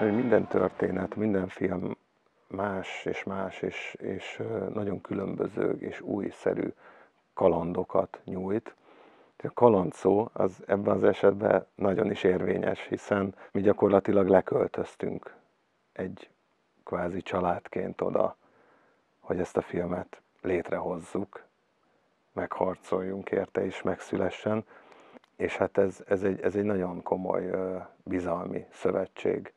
hogy minden történet, minden film más és más, és, és nagyon különböző és újszerű kalandokat nyújt. A kaland szó az ebben az esetben nagyon is érvényes, hiszen mi gyakorlatilag leköltöztünk egy kvázi családként oda, hogy ezt a filmet létrehozzuk, megharcoljunk érte és megszülessen. És hát ez, ez, egy, ez egy nagyon komoly bizalmi szövetség.